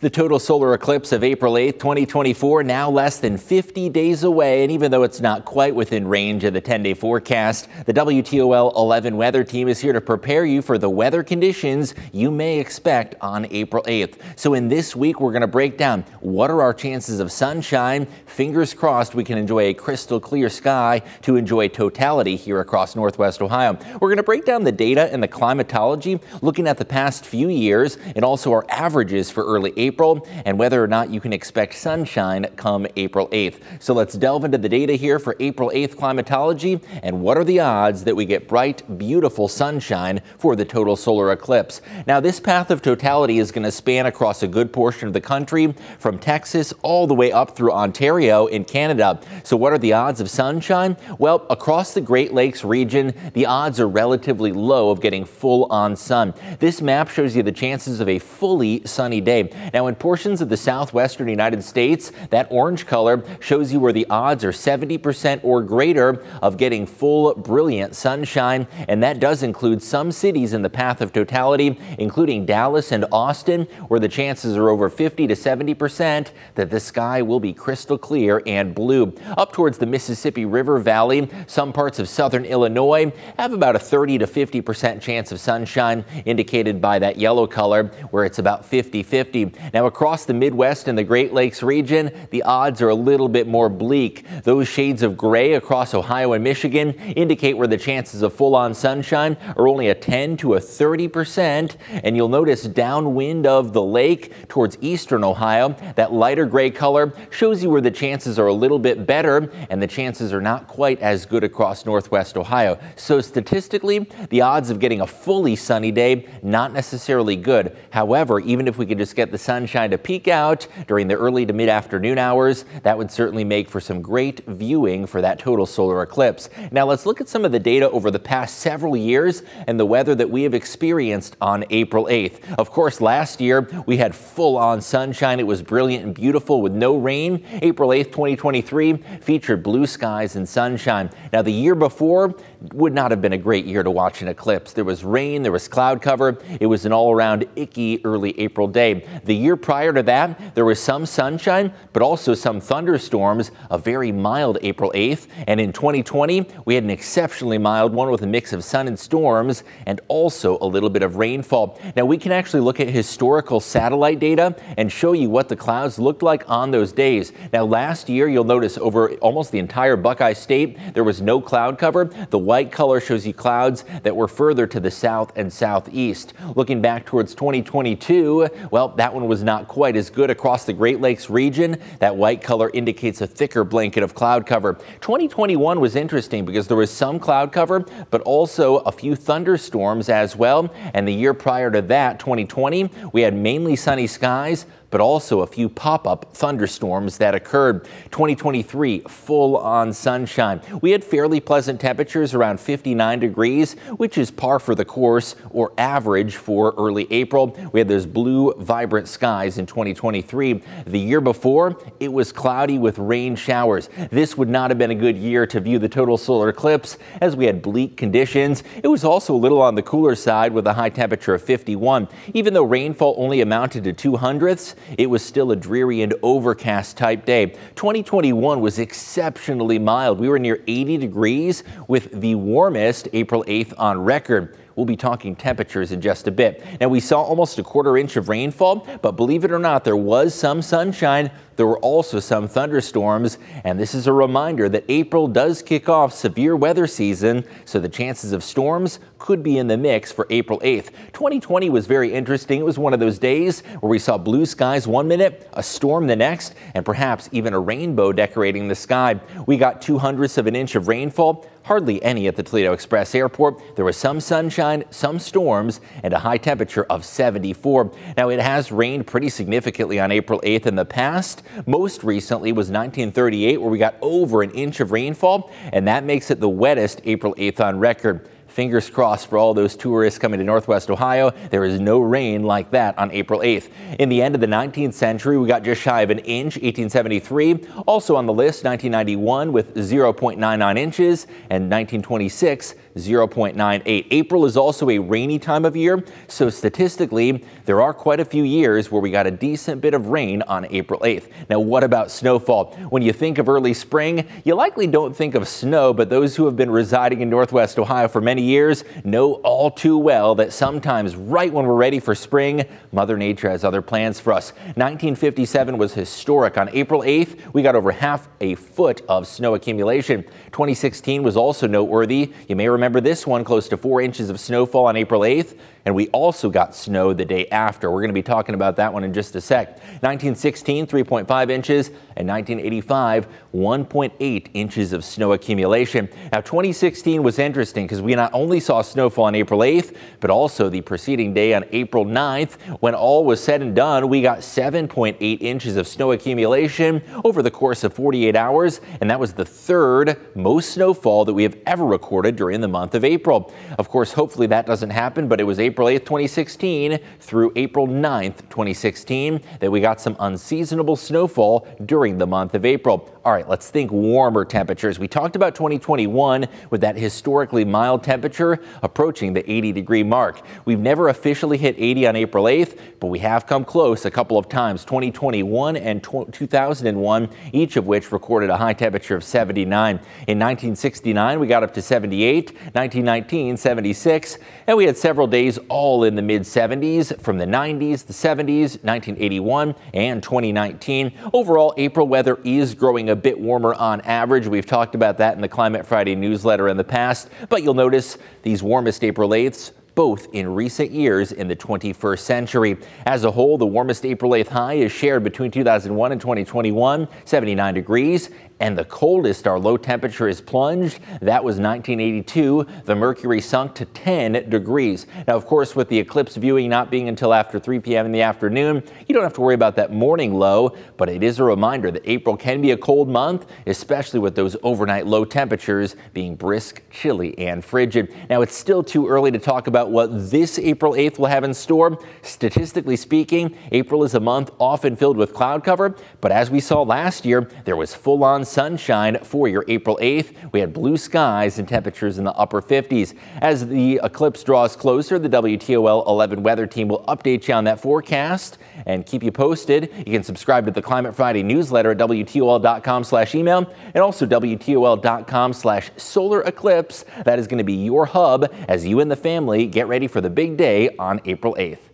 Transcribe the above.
The total solar eclipse of April 8, 2024, now less than 50 days away. And even though it's not quite within range of the 10 day forecast, the WTOL 11 weather team is here to prepare you for the weather conditions you may expect on April 8th. So, in this week, we're going to break down what are our chances of sunshine. Fingers crossed we can enjoy a crystal clear sky to enjoy totality here across Northwest Ohio. We're going to break down the data and the climatology, looking at the past few years and also our averages for early April. April and whether or not you can expect sunshine come April 8th. So let's delve into the data here for April 8th climatology and what are the odds that we get bright, beautiful sunshine for the total solar eclipse. Now, this path of totality is going to span across a good portion of the country from Texas all the way up through Ontario in Canada. So what are the odds of sunshine? Well, across the Great Lakes region, the odds are relatively low of getting full on sun. This map shows you the chances of a fully sunny day. Now, now, in portions of the southwestern United States, that orange color shows you where the odds are 70% or greater of getting full, brilliant sunshine. And that does include some cities in the path of totality, including Dallas and Austin, where the chances are over 50 to 70% that the sky will be crystal clear and blue. Up towards the Mississippi River Valley, some parts of southern Illinois have about a 30 to 50% chance of sunshine, indicated by that yellow color, where it's about 50 50. Now, across the Midwest and the Great Lakes region, the odds are a little bit more bleak. Those shades of gray across Ohio and Michigan indicate where the chances of full on sunshine are only a 10 to a 30 percent. And you'll notice downwind of the lake towards eastern Ohio, that lighter gray color shows you where the chances are a little bit better and the chances are not quite as good across northwest Ohio. So statistically, the odds of getting a fully sunny day, not necessarily good. However, even if we could just get the sunshine to peek out during the early to mid afternoon hours. That would certainly make for some great viewing for that total solar eclipse. Now let's look at some of the data over the past several years and the weather that we have experienced on April 8th. Of course, last year we had full on sunshine. It was brilliant and beautiful with no rain. April 8th, 2023 featured blue skies and sunshine. Now the year before would not have been a great year to watch an eclipse. There was rain, there was cloud cover. It was an all around icky early April day. The year prior to that, there was some sunshine, but also some thunderstorms, a very mild April 8th. And in 2020, we had an exceptionally mild one with a mix of sun and storms and also a little bit of rainfall. Now, we can actually look at historical satellite data and show you what the clouds looked like on those days. Now, last year, you'll notice over almost the entire Buckeye State, there was no cloud cover. The white color shows you clouds that were further to the south and southeast. Looking back towards 2022, well, that one was not quite as good across the Great Lakes region. That white color indicates a thicker blanket of cloud cover. 2021 was interesting because there was some cloud cover, but also a few thunderstorms as well. And the year prior to that, 2020, we had mainly sunny skies, but also a few pop-up thunderstorms that occurred. 2023, full on sunshine. We had fairly pleasant temperatures around 59 degrees, which is par for the course or average for early April. We had those blue, vibrant skies in 2023. The year before, it was cloudy with rain showers. This would not have been a good year to view the total solar eclipse as we had bleak conditions. It was also a little on the cooler side with a high temperature of 51. Even though rainfall only amounted to two hundredths, it was still a dreary and overcast type day. 2021 was exceptionally mild. We were near 80 degrees with the warmest April 8th on record. We'll be talking temperatures in just a bit. Now, we saw almost a quarter inch of rainfall, but believe it or not, there was some sunshine. There were also some thunderstorms, and this is a reminder that April does kick off severe weather season, so the chances of storms could be in the mix for April 8th. 2020 was very interesting. It was one of those days where we saw blue skies one minute, a storm the next, and perhaps even a rainbow decorating the sky. We got two hundredths of an inch of rainfall, hardly any at the Toledo Express Airport. There was some sunshine, some storms, and a high temperature of 74. Now, it has rained pretty significantly on April 8th in the past. Most recently was 1938, where we got over an inch of rainfall, and that makes it the wettest April 8th on record. Fingers crossed for all those tourists coming to Northwest Ohio. There is no rain like that on April 8th. In the end of the 19th century, we got just shy of an inch, 1873. Also on the list, 1991 with 0.99 inches and 1926, 0.98. April is also a rainy time of year, so statistically, there are quite a few years where we got a decent bit of rain on April 8th. Now, what about snowfall? When you think of early spring, you likely don't think of snow, but those who have been residing in Northwest Ohio for many years know all too well that sometimes right when we're ready for spring, Mother Nature has other plans for us. 1957 was historic. On April 8th, we got over half a foot of snow accumulation. 2016 was also noteworthy. You may remember this one, close to four inches of snowfall on April 8th. And we also got snow the day after. We're going to be talking about that one in just a sec. 1916, 3.5 inches, and 1985, 1.8 inches of snow accumulation. Now, 2016 was interesting because we not only saw snowfall on April 8th, but also the preceding day on April 9th. When all was said and done, we got 7.8 inches of snow accumulation over the course of 48 hours, and that was the third most snowfall that we have ever recorded during the month of April. Of course, hopefully that doesn't happen, but it was April 8th, 2016 through April 9th, 2016 that we got some unseasonable snowfall during the month of April. All right, let's think warmer temperatures. We talked about 2021 with that historically mild temperature approaching the 80 degree mark. We've never officially hit 80 on April 8th, but we have come close a couple of times, 2021 and 2001, each of which recorded a high temperature of 79. In 1969, we got up to 78, 1919, 76, and we had several days all in the mid 70s from the 90s, the 70s, 1981, and 2019. Overall, April weather is growing a bit warmer on average. We've talked about that in the Climate Friday newsletter in the past, but you'll notice these warmest April 8ths both in recent years in the 21st century. As a whole, the warmest April 8th high is shared between 2001 and 2021, 79 degrees, and the coldest our low temperature has plunged, that was 1982. The mercury sunk to 10 degrees. Now, of course, with the eclipse viewing not being until after 3 p.m. in the afternoon, you don't have to worry about that morning low, but it is a reminder that April can be a cold month, especially with those overnight low temperatures being brisk, chilly, and frigid. Now, it's still too early to talk about what this April 8th will have in store. Statistically speaking, April is a month often filled with cloud cover, but as we saw last year, there was full on sunshine for your April 8th. We had blue skies and temperatures in the upper 50s. As the eclipse draws closer, the WTOL 11 weather team will update you on that forecast and keep you posted. You can subscribe to the Climate Friday newsletter at WTOL.com slash email and also WTOL.com slash solar eclipse. That is going to be your hub as you and the family get ready for the big day on April 8th.